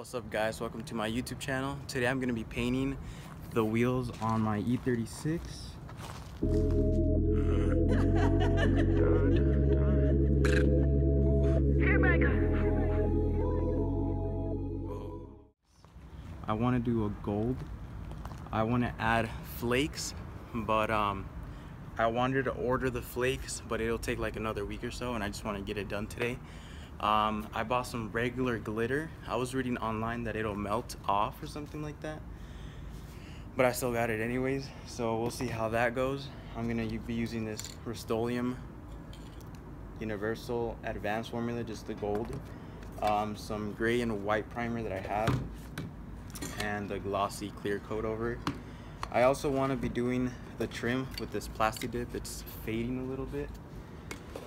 what's up guys? Welcome to my youtube channel. Today i'm going to be painting the wheels on my e36 i want to do a gold. I want to add flakes but um i wanted to order the flakes but it'll take like another week or so and i just want to get it done today um, I bought some regular glitter. I was reading online that it'll melt off or something like that. But I still got it anyways, so we'll see how that goes. I'm gonna be using this Rust-Oleum Universal Advanced Formula, just the gold. Um, some gray and white primer that I have, and the glossy clear coat over it. I also want to be doing the trim with this Plasti-Dip. It's fading a little bit.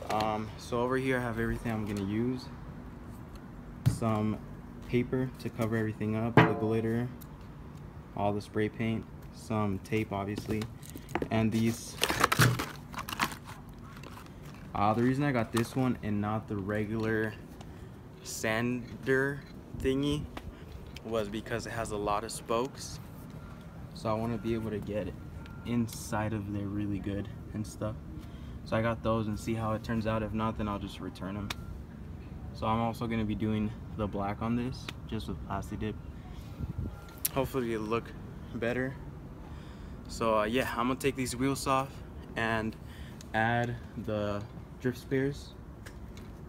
Um, so over here I have everything I'm gonna use. Some paper to cover everything up, the glitter, all the spray paint, some tape obviously, and these. Uh, the reason I got this one and not the regular sander thingy was because it has a lot of spokes. So I want to be able to get inside of there really good and stuff. So I got those and see how it turns out. If not, then I'll just return them. So I'm also going to be doing the black on this, just with Plasti-Dip. Hopefully it'll look better. So uh, yeah, I'm to take these wheels off and add the drift spares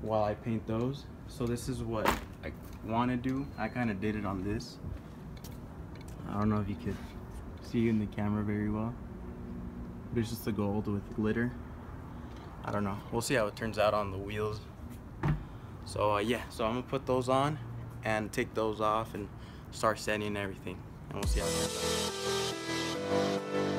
while I paint those. So this is what I want to do. I kind of did it on this. I don't know if you could see in the camera very well. But it's just the gold with glitter. I don't know. We'll see how it turns out on the wheels. So uh, yeah, so I'm gonna put those on and take those off and start sanding everything. And we'll see how it turns out.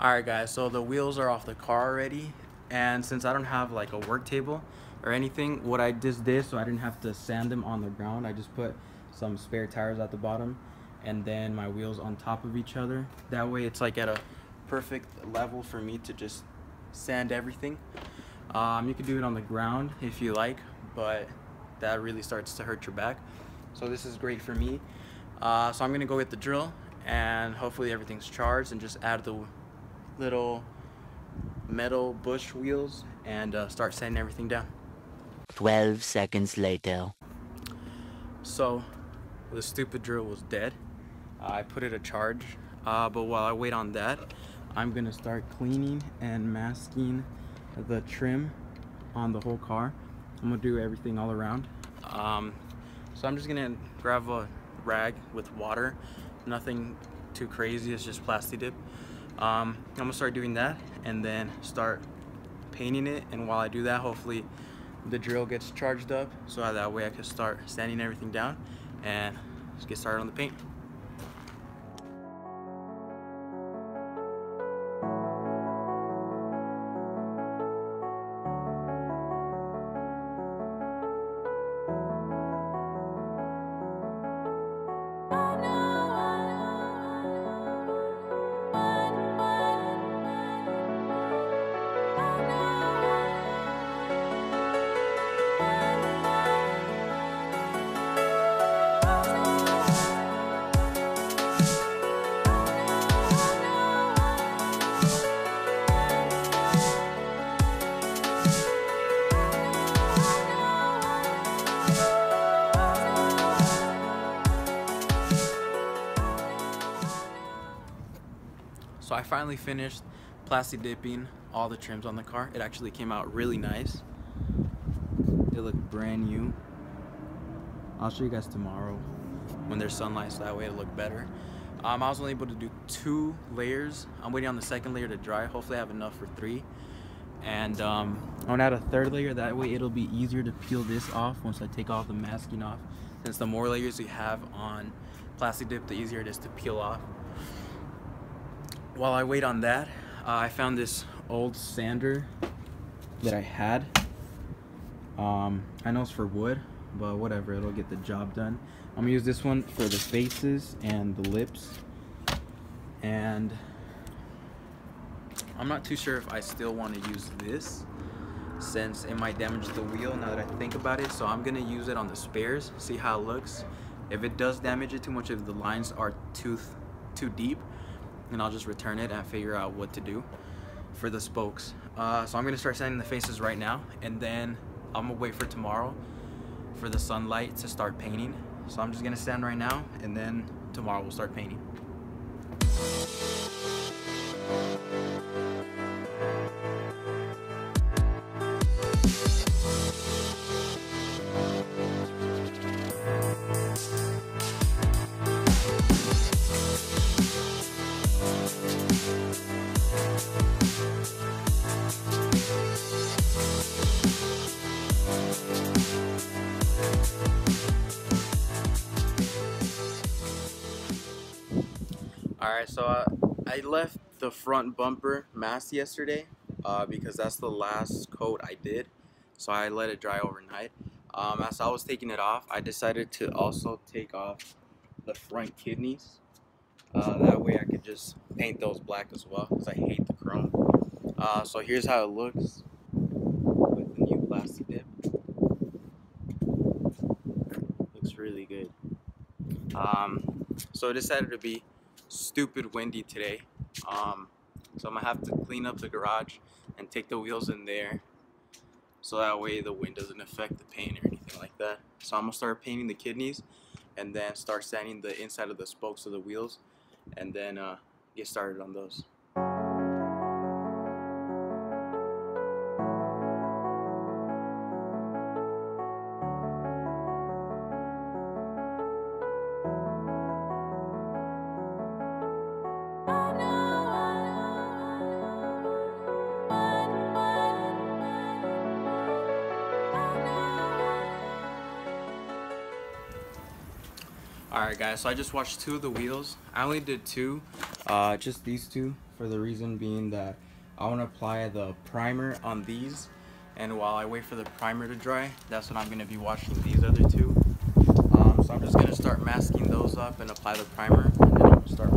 Alright guys, so the wheels are off the car already and since I don't have like a work table or anything, what I just did so I didn't have to sand them on the ground, I just put some spare tires at the bottom and then my wheels on top of each other. That way it's like at a perfect level for me to just sand everything. Um, you can do it on the ground if you like, but that really starts to hurt your back. So this is great for me. Uh, so I'm gonna go get the drill and hopefully everything's charged and just add the little metal bush wheels and uh, start sanding everything down. 12 seconds later. So the stupid drill was dead. I put it a charge, uh, but while I wait on that, I'm gonna start cleaning and masking the trim on the whole car. I'm gonna do everything all around. Um, so I'm just gonna grab a rag with water, nothing too crazy, it's just Plasti-Dip. Um, I'm gonna start doing that and then start painting it and while I do that hopefully the drill gets charged up so that way I can start sanding everything down and get started on the paint. Finally finished Plasti-Dipping all the trims on the car. It actually came out really nice. They look brand new. I'll show you guys tomorrow when there's sunlight so that way it'll look better. Um, I was only able to do two layers. I'm waiting on the second layer to dry. Hopefully I have enough for three. And um, I'm gonna add a third layer. That way it'll be easier to peel this off once I take all the masking off. Since the more layers you have on plastic dip, the easier it is to peel off. While I wait on that, uh, I found this old sander that I had. Um, I know it's for wood, but whatever, it'll get the job done. I'm gonna use this one for the faces and the lips. And I'm not too sure if I still want to use this since it might damage the wheel now that I think about it. So I'm gonna use it on the spares, see how it looks. If it does damage it too much, if the lines are too, too deep, then I'll just return it and figure out what to do for the spokes. Uh, so I'm gonna start sanding the faces right now and then I'm gonna wait for tomorrow for the sunlight to start painting. So I'm just gonna sand right now and then tomorrow we'll start painting. Alright, so uh, I left the front bumper masked yesterday uh, because that's the last coat I did. So I let it dry overnight. Um, as I was taking it off, I decided to also take off the front kidneys. Uh, that way I could just paint those black as well because I hate the chrome. Uh, so here's how it looks with the new plastic dip. Looks really good. Um, so I decided to be stupid windy today. Um, so I'm gonna have to clean up the garage and take the wheels in there so that way the wind doesn't affect the paint or anything like that. So I'm gonna start painting the kidneys and then start sanding the inside of the spokes of the wheels and then uh, get started on those. Alright guys, so I just watched two of the wheels. I only did two, uh, just these two, for the reason being that I want to apply the primer on these. And while I wait for the primer to dry, that's when I'm going to be washing these other two. Um, so I'm just going to start masking those up and apply the primer, and then I'm going to start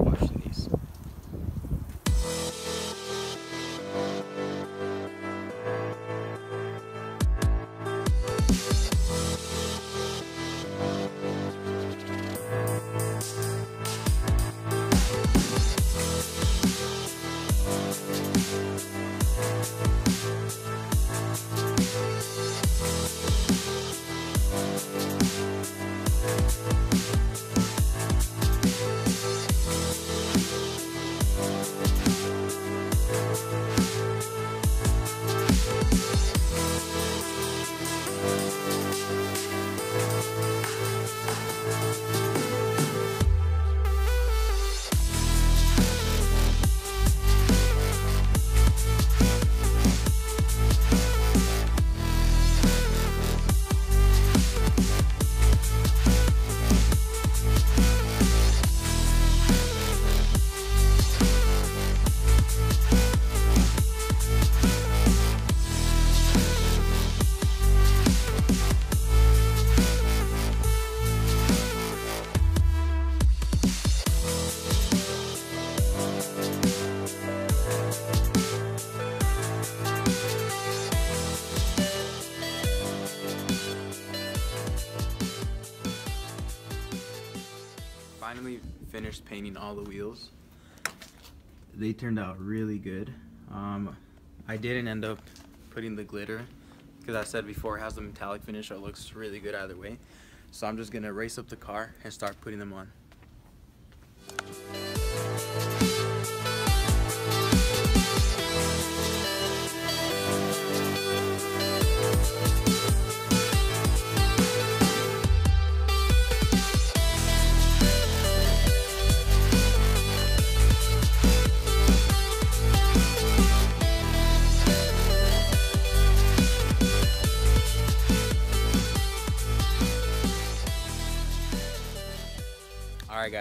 finished painting all the wheels. They turned out really good. Um, I didn't end up putting the glitter because I said before it has the metallic finish so it looks really good either way. So I'm just gonna race up the car and start putting them on.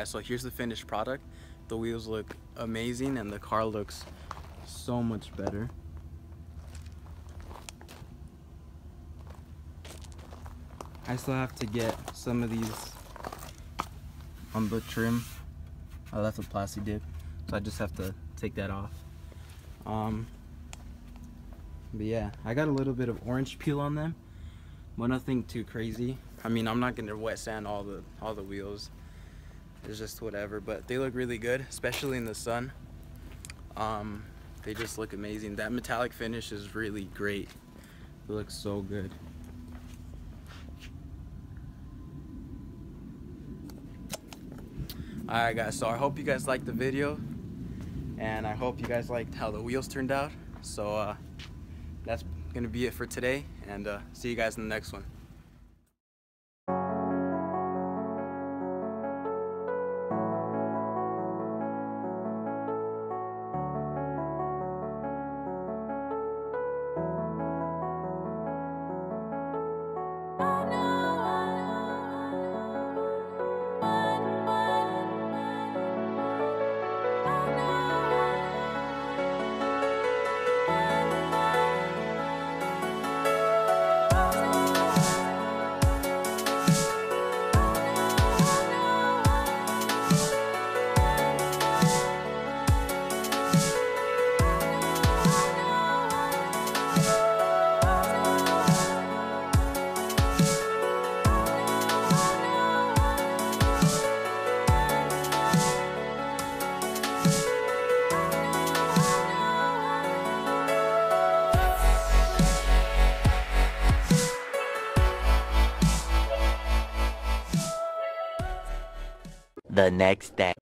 So here's the finished product. The wheels look amazing and the car looks so much better. I still have to get some of these on the trim. I left a plastic dip, so I just have to take that off. Um, but yeah, I got a little bit of orange peel on them, but nothing too crazy. I mean, I'm not gonna wet sand all the all the wheels. It's just whatever, but they look really good, especially in the sun. Um, they just look amazing. That metallic finish is really great. It looks so good. Alright guys, so I hope you guys liked the video and I hope you guys liked how the wheels turned out. So uh, that's gonna be it for today and uh, see you guys in the next one. The next day.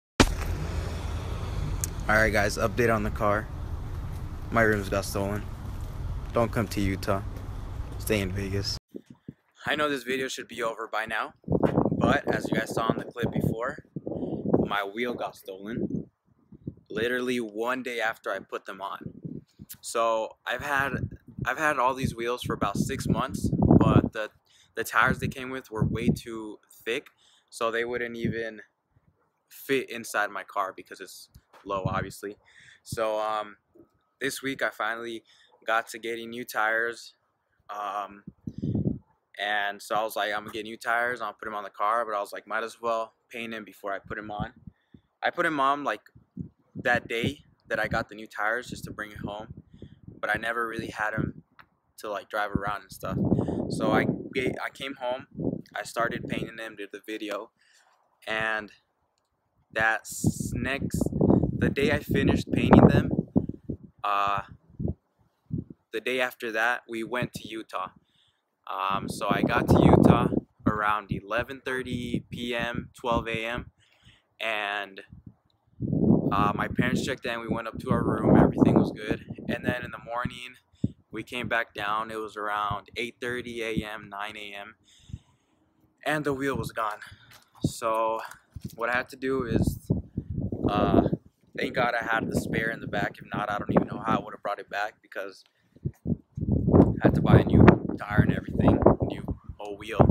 Alright guys, update on the car. My rims got stolen. Don't come to Utah. Stay in Vegas. I know this video should be over by now, but as you guys saw in the clip before, my wheel got stolen. Literally one day after I put them on. So I've had I've had all these wheels for about six months, but the the tires they came with were way too thick, so they wouldn't even fit inside my car because it's low obviously. So um this week i finally got to getting new tires um and so i was like i'm gonna get new tires i'll put them on the car but i was like might as well paint them before i put them on. I put them on like that day that i got the new tires just to bring it home but i never really had them to like drive around and stuff. So i i came home i started painting them did the video and that next the day I finished painting them, uh, the day after that we went to Utah. Um, so I got to Utah around 11:30 p.m., 12 a.m. and uh, my parents checked in. We went up to our room. Everything was good. And then in the morning, we came back down. It was around 8:30 a.m., 9 a.m. And the wheel was gone. So what I had to do is, uh, thank God I had the spare in the back. If not, I don't even know how I would have brought it back because I had to buy a new tire and everything, new whole wheel.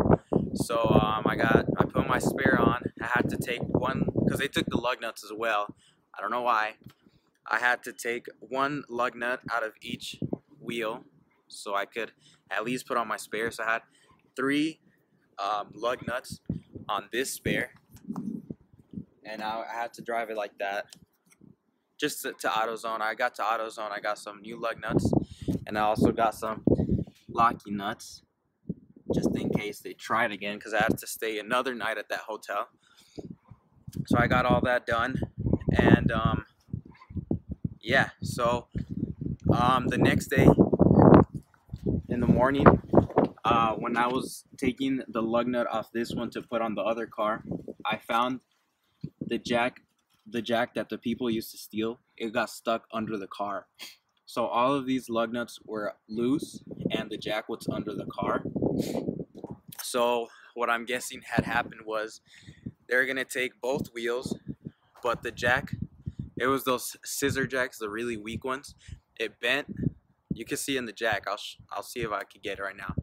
So um, I got, I put my spare on. I had to take one, because they took the lug nuts as well. I don't know why. I had to take one lug nut out of each wheel so I could at least put on my spare. So I had three um, lug nuts on this spare and I, I had to drive it like that just to, to AutoZone. I got to AutoZone. I got some new lug nuts, and I also got some locky nuts, just in case they try it again, because I had to stay another night at that hotel. So I got all that done, and um, yeah. So um, the next day in the morning, uh, when I was taking the lug nut off this one to put on the other car, I found the jack the jack that the people used to steal it got stuck under the car. So all of these lug nuts were loose and the jack was under the car. So what i'm guessing had happened was they're gonna take both wheels but the jack it was those scissor jacks the really weak ones. It bent. You can see in the jack. I'll i'll see if i can get it right now.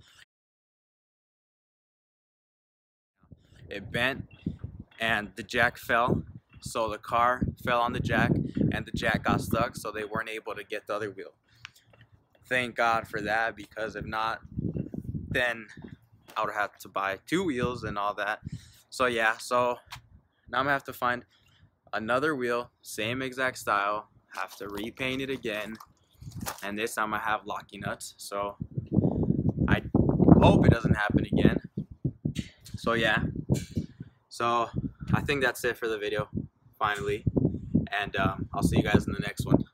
It bent and the jack fell. So the car fell on the jack and the jack got stuck so they weren't able to get the other wheel. Thank god for that because if not then i would have to buy two wheels and all that. So yeah so now i'm gonna have to find another wheel same exact style have to repaint it again and this time i have locking nuts so i hope it doesn't happen again. So yeah so I think that's it for the video finally. And um, I'll see you guys in the next one